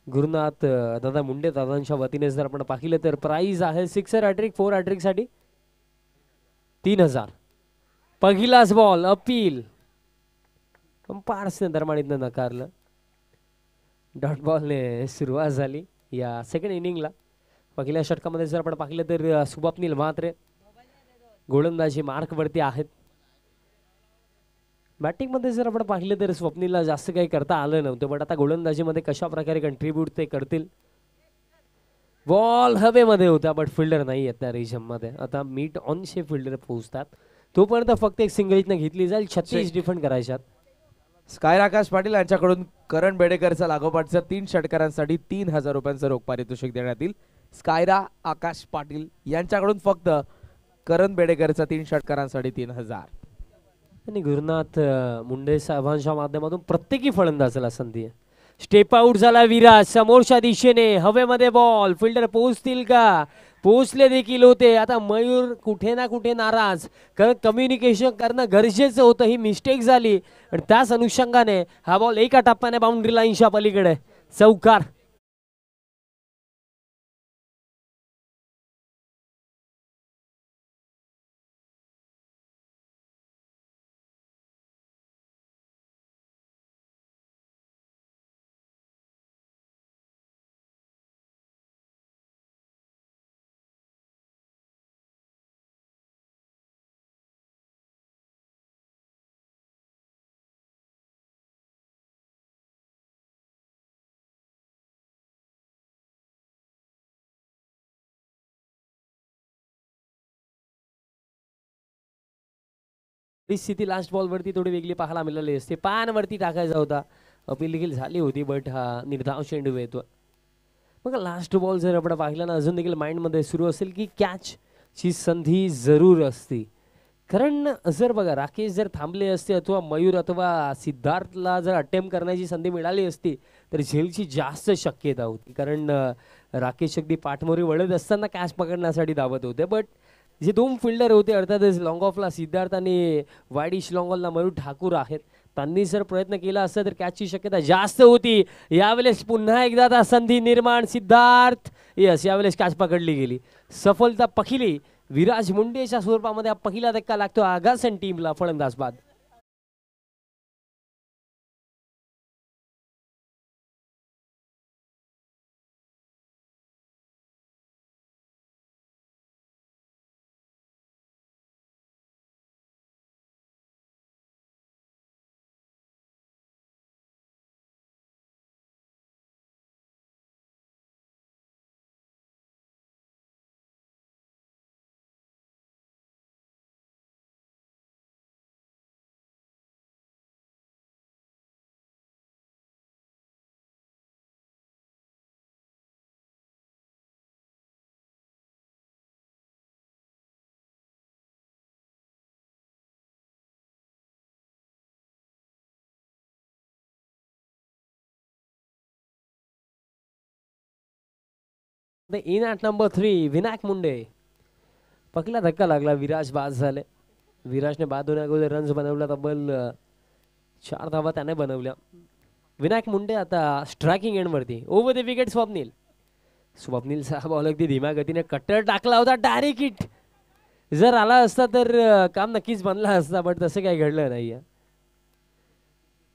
गुरुनाथ दादा मुंडे दादांच्या वतीने जर आपण पाहिलं तर प्राईज आहे सिक्सर हॅट्रिक फोर हॅट्रिकसाठी तीन हजार. पहिलाच बॉल अपील. पार्सने दरमाणीतनं नकारलं. डॉट बॉलने सुरुवात झाली या सेकंड इनिंगला पहिल्या षटकामध्ये जर आपण पाहिलं तर अ, सुभापनील म्हात्रे गोलंदाजी मार्कवरती आहेत. बॅटिंगमध्ये जर आपण पाहिलं तर स्वप्नीलला जास्त काही करता आलं नव्हतं बट आता गोलंदाजीमध्ये कशा प्रकारे कंट्रीब्यूट ते करतील? बॉल हवेमध्ये होता बट फिल्डर नाही आहेत त्या रिजममध्ये आता मीट ऑन शे फिल्डर पोहोचतात. तोपर्यंत फक्त एक सिंगल इथनं घेतली जाईल. छत्तीस डिफेंड करायच्यात. स्काय आकाश पाटील यांच्याकडून करण बेडेकरचा लागोपाठच्या तीन षटकारांसाठी तीन हजार रुपयांचं रोख पारितोषिक देण्यात येईल. स्कायरा आकाश पाटील यांच्याकडून फक्त करण बेडेकरचा तीन षटकारांसाठी तीन हजार. आणि गुरुनाथ मुंडे साहेबांच्या माध्यमातून प्रत्येकी फलंदाजाला संधी आहे. स्टेप आउट झाला विराज समोरच्या दिशेने हवेमध्ये बॉल फिल्डर पोहोचतील का? पोहोचले देखील होते. आता मयूर कुठे ना कुठे नाराज. कारण कम्युनिकेशन करणं गरजेचं होतं. ही मिस्टेक झाली. आणि त्याच अनुषंगाने हा बॉल एका टप्प्याने बाउंड्री लाईनच्या पलीकडे. चौकार. परिस्थिती लास्ट बॉलवरती थोडी वेगळी पाहायला मिळाली असते. पानवरती टाकायचा होता. अपील देखील झाली होती बट हा निर्धाव चेंडू येतो मग लास्ट बॉल जर आपण पाहिला ना अजून देखील माइंडमध्ये सुरू असेल की कॅच ची संधी जरूर असते. कारण जर बघा राकेश जर थांबले असते अथवा मयूर अथवा सिद्धार्थला जर अटेम्प्ट करण्याची संधी मिळाली असती तर झेलची जास्त शक्यता होती. कारण राकेश अगदी पाठमोरी वळत असताना कॅच पकडण्यासाठी धावत होते. बट जे दोन फिल्डर होते अर्थातच लॉंग ऑफला सिद्धार्थ आणि वाईडिश लॉंग ऑफला मयूर ठाकूर आहेत. त्यांनी जर प्रयत्न केला असता तर कॅचची शक्यता जास्त होती. यावेळेस पुन्हा एकदा आता संधी निर्माण सिद्धार्थ. यस यावेळेस कॅच पकडली गेली. सफलता पखिली. विराज मुंडेच्या स्वरूपामध्ये हा पहिला धक्का लागतो आगासन टीमला फलंदाज बाद in at number three Vinayak Munde. पकला धक्का लागला विराज बाद झाले. विराजने बाद होण्या अगोदर रन्स बनवला तब्बल चार धावा त्याने बनवल्या. विनायक मुंडे आता स्ट्रायकिंग एंडवरती ओव्हर द विकेट स्वप्नील. स्वप्नीलचा बॉल अगदी धीम्या गतीने कट्टर टाकला होता डायरेक्ट हिट जर आला असता तर काम नक्कीच बनला असता बट तसं काही घडलं नाही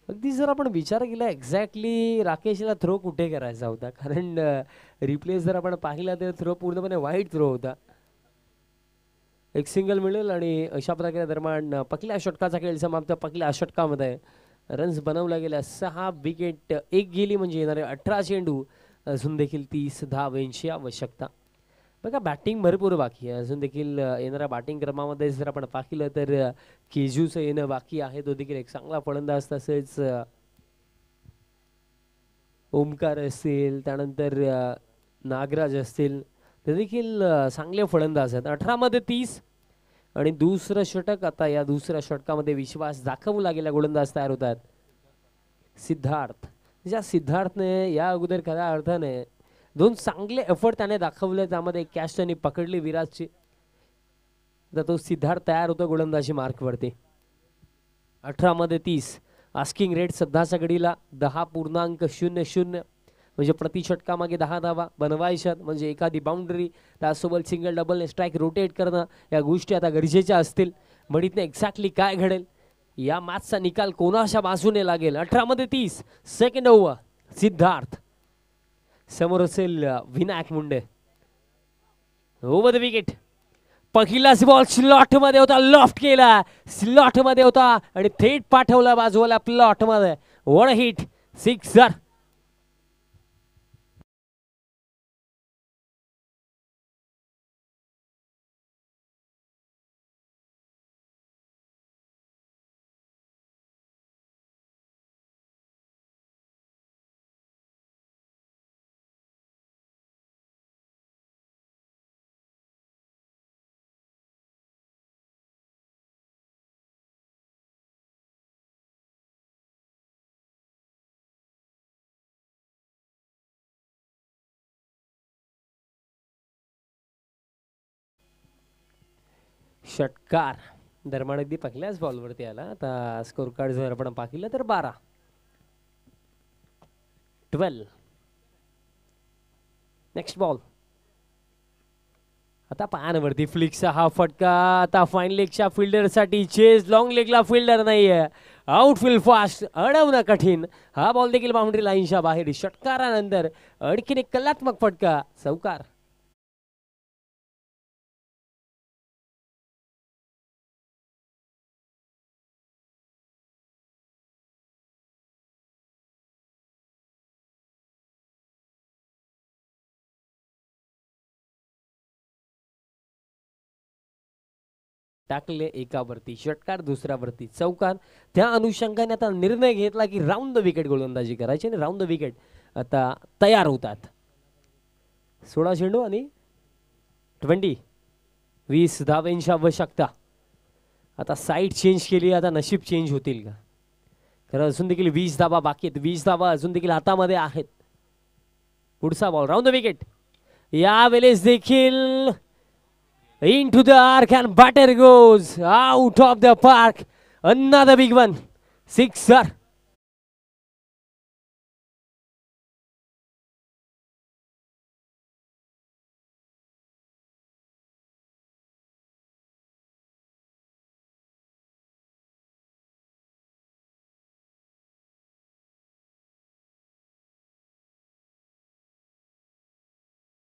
अगदी जर आपण विचार केला एक्झॅक्टली राकेशला थ्रो कुठे करायचा होता? कारण रिप्लेस जर आपण पाहिला तर थ्रो पूर्णपणे वाईट थ्रो होता. एक सिंगल मिळेल आणि अशा प्रकारे दरम्यान पकल्या षटकाचा खेळ समाप्त. पकल्या षटकामध्ये रन्स बनवल्या गेल्या. सहा विकेट एक गेली म्हणजे येणारे अठरा चेंडू अजून देखील तीस धावेंची आवश्यकता. बघा बॅटिंग भरपूर बाकी आहे. अजून देखील येणाऱ्या बॅटिंग क्रमामध्ये जर आपण पाहिलं तर केजूचं येणं बाकी आहे. तो देखील एक चांगला फलंदाज तसेच ओमकार असेल. त्यानंतर नागराज असतील ते देखील चांगले फलंदाज आहेत. अठरामध्ये तीस आणि दुसरं षटक आता या दुसऱ्या षटकामध्ये विश्वास दाखवू लागलेला गोलंदाज तयार होतात सिद्धार्थ. ज्या सिद्धार्थने या अगोदर खऱ्या अर्थाने दोन चांगले एफर्ट त्याने दाखवले त्यामध्ये एक कॅच त्यांनी पकडली विराजची. तर तो सिद्धार्थ तयार होतो गोलंदाजी मार्कवरती. अठरामध्ये तीस. आस्किंग रेट सध्याच्या घडीला दहा पूर्णांक शून्य शून्य. म्हणजे प्रति षटकामागे दहा धावा. बनवायच्यात म्हणजे एखादी बाउंड्री त्यासोबत सिंगल डबलने स्ट्राईक रोटेट करणं या गोष्टी आता गरजेच्या असतील. म्हणितनं एक्झॅक्टली काय घडेल. या मॅचचा निकाल कोणाच्या बाजूने लागेल? अठरामध्ये तीस. Second over Siddharth. समोर असेल Vinayak Munde. Over the wicket पहिलाच बॉल स्लॉटमध्ये होता लॉफ्ट केला. स्लॉटमध्ये होता आणि थेट पाठवला बाजूला प्लॉटमध्ये. वन हिट सिक्सर षटकार. दरम्यान अगदी पहिल्याच बॉलवरती आला. आता स्कोर कार्ड जर आपण पाहिलं तर बारा. ट्वेल्व नेक्स्ट बॉल आता पायांवरती फ्लिक्सचा हा फटका. आता फाईन लेगच्या फिल्डरसाठी चेस लॉंग लेगला फिल्डर नाहीये. आउटफील्ड फास्ट अडवणं कठीण. हा बॉल देखील बाउंड्री लाईनच्या बाहेर. षटकारानंतर आणखीन एक कलात्मक फटका. चौकार. टाकले एकावरती षटकार दुसऱ्यावरती चौकार. त्या अनुषंगाने आता निर्णय घेतला की राऊंड द विकेट गोलंदाजी करायची आणि राऊंड द विकेट आता तयार होतात. सोळा चेंडू आणि ट्वेंटी वीस धावेंची आवश्यकता. आता साईड चेंज केली आता नशीब चेंज होतील का? कारण अजून देखील वीस धाबा बाकी आहेत. वीस धाबा अजून देखील हातामध्ये आहेत. पुढचा बॉल राऊंड द विकेट यावेळेस देखील into the arc and Butter goes out of the park. Another big one. Sixer.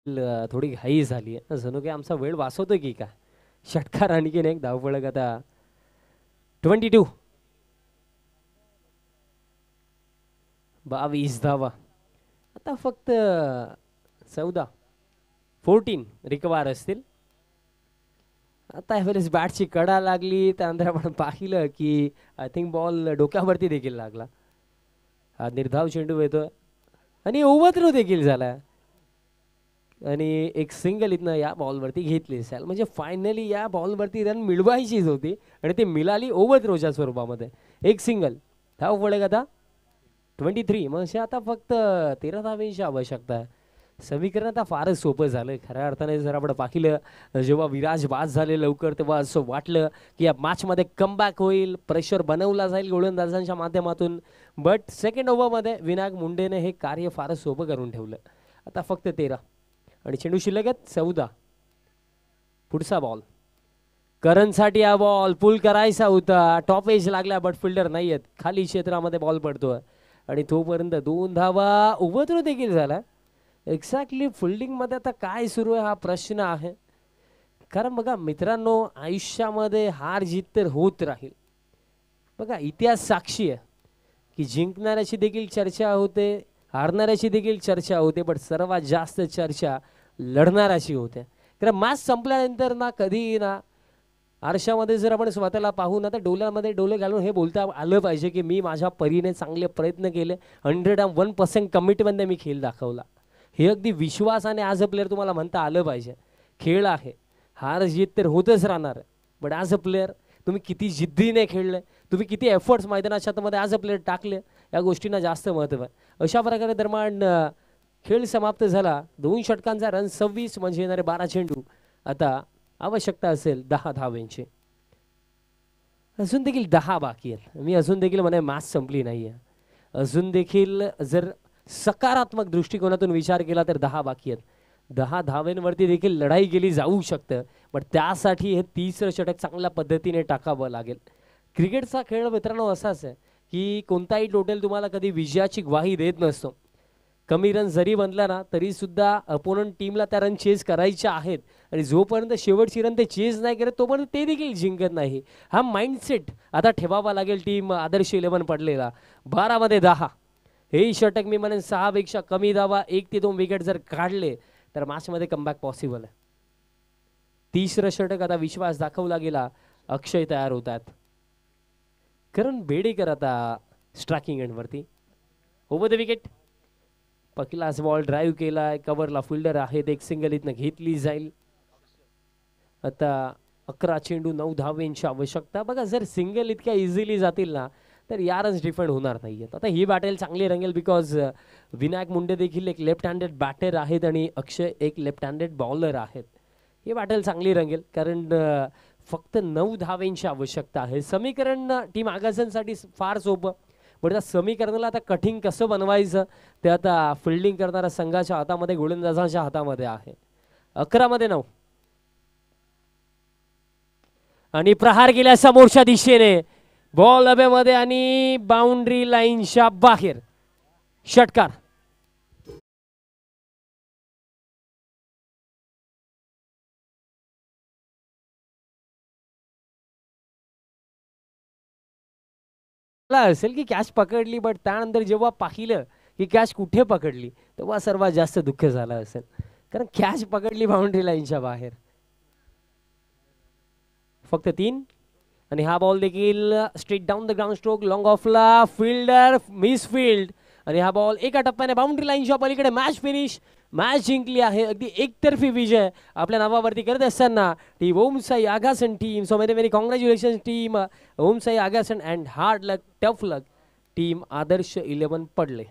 ल- थोडी घाई झाली आहे जणू काही आमचा वेळ वाचवतोय की का षटकार आणखीन एक धावपळक आता. Twenty two. बावीस धावा आता फक्त चौदा. फोर्टीन रिकवार असतील. आता ह्यावेळेस बॅटची कडा लागली. त्यानंतर आपण पाहिलं की आय थिंक बॉल डोक्यावरती देखील लागला. हा निर्धाव चेंडू येतोय. आणि ओव्हरथ्रो देखील झाला आणि एक सिंगल इथनं या बॉलवरती घेतली सॅल म्हणजे फायनली या बॉलवरती रन मिळवायचीच होती आणि ती मिळाली ओव्हर थ्रोच्या स्वरूपामध्ये. एक सिंगल धाव पडेल आता ट्वेंटी थ्री मग अशा आता फक्त तेरा धावेंची आवश्यकता आहे. समीकरण आता फारच सोपं झालं खऱ्या अर्थाने जर आपण पाहिलं जेव्हा विराज बाद झाले लवकर तेव्हा असं वाटलं की या मॅचमध्ये कमबॅक होईल प्रेशर बनवला जाईल गोलंदाजांच्या माध्यमातून. बट सेकंड ओव्हरमध्ये विनायक मुंडेने हे कार्य फारच सोपं करून ठेवलं. आता फक्त तेरा. आणि चेंडू शिल्लक आहेत चौदा पुढचा बॉल करणसाठी हा बॉल पुल करायचा होता. टॉप एज लागला बट फिल्डर नाही आहेत खाली क्षेत्रामध्ये बॉल पडतोय. आणि तोपर्यंत दोन धावा उभत्र देखील झाला. एक्झॅक्टली फिल्डिंगमध्ये आता काय सुरू आहे हा प्रश्न आहे. कारण बघा मित्रांनो आयुष्यामध्ये हार जीत तर होत राहील. बघा इतिहास साक्षी आहे. की जिंकणाऱ्याची देखील चर्चा होते. हारणाऱ्याची देखील चर्चा होते पण सर्वात जास्त चर्चा लढणाऱ्याची होते. कारण मास संपल्यानंतर ना कधी ना आरशामध्ये जर आपण स्वतःला पाहू ना तर डोल्यामध्ये डोले घालून हे बोलता आलं पाहिजे की मी माझ्या परीने चांगले प्रयत्न केले. हंड्रेड अँड वन पर्सेंट कमिटमेंटने मी खेळ दाखवला. हे अगदी विश्वासाने ॲज अ प्लेअर तुम्हाला म्हणता आलं पाहिजे. खेळ आहे. हार जीत तर होतच राहणार. बट ॲज अ प्लेअर तुम्ही किती जिद्दीने खेळले तुम्ही किती एफर्ट्स मैदानाच्या आतमध्ये ॲज अ प्लेअर टाकले या गोष्टींना जास्त महत्त्व आहे. अशा प्रकारे दरम्यान खेळ समाप्त झाला. दोन षटकांचा रन सव्वीस म्हणजे येणारे बारा चेंडू आता आवश्यकता असेल दहा धावेंची. अजून देखील दहा बाकी आहेत. मी अजून देखील म्हणे मॅच संपली नाही आहे अजून देखील जर सकारात्मक दृष्टिकोनातून विचार केला तर दहा बाकी आहेत. दहा धावेंवरती देखील लढाई केली जाऊ शकतं. पण त्यासाठी हे तिसरं षटक चांगल्या पद्धतीने टाकावं लागेल. क्रिकेटचा खेळ मित्रांनो असाच आहे की कोणताही टोटल तुम्हाला कधी विजयाची ग्वाही देत नसतो. कमी रन जरी बनला ना तरीसुद्धा अपोनंट टीमला त्या रन चेस करायच्या आहेत. आणि जोपर्यंत शेवटची रन ते चेस नाही करत तोपर्यंत ते देखील जिंकत नाही. हा माइंडसेट आता ठेवावा लागेल टीम आदर्श इलेव्हन पडलेला. बारामध्ये दहा. हे षटक मी म्हणेन सहापेक्षा कमी धावा एक ते दोन विकेट जर काढले तर मॅचमध्ये कमबॅक पॉसिबल आहे. तिसरं षटक आता विश्वास दाखवला गेला अक्षय तयार होतात. करण बेडेकर आता स्ट्रॅकिंग एंडवरती ओव्हर द विकेट पकिलास बॉल ड्राईव्ह केला आहे कवरला फिल्डर आहेत एक सिंगल इथनं घेतली जाईल. आता अकरा चेंडू नऊ धावेंची आवश्यकता. बघा जर सिंगल इतक्या इझिली जातील ना तर यारच डिफेंड होणार नाही आता ही बॅटल चांगली रंगेल बिकॉज विनायक मुंडे देखील एक लेफ्ट हँडेड बॅटर आहेत आणि अक्षय एक लेफ्ट हँडेड बॉलर आहेत. ही बॅटल चांगली रंगेल. कारण फक्त नऊ धावेंची आवश्यकता आहे. समीकरण टीम आगासांसाठी फार सोपं. पण त्या समीकरणाला आता कठीण कसं बनवायचं ते आता फिल्डिंग करणाऱ्या संघाच्या हातामध्ये गोलंदाजांच्या हातामध्ये आहे. अकरामध्ये नऊ. आणि प्रहार केल्या समोरच्या दिशेने बॉल अबेमध्ये आणि बाउंड्री लाईनच्या बाहेर. षटकार. असेल की कॅश पकडली बट त्यानंतर जेव्हा पाहिलं की कॅश कुठे पकडली तेव्हा सर्वात जास्त दुःख झालं असेल. कारण कॅश पकडली बाउंड्री लाईनच्या बाहेर. फक्त तीन. आणि हा बॉल देखील straight down the ground stroke long ऑफला fielder miss field आणि हा बॉल एका टप्प्याने बाउंड्री लाईनच्या पलीकडे मॅच फिनिश मॅच जिंकली आहे. अगदी एकतर्फी विजय आपल्या नावावरती करत असताना T Omsai Agasan team so merry merry congratulation team Omsai Agasan and hard luck tough luck team Adarsh eleven पडले.